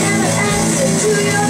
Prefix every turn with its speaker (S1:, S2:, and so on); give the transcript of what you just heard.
S1: never answer to your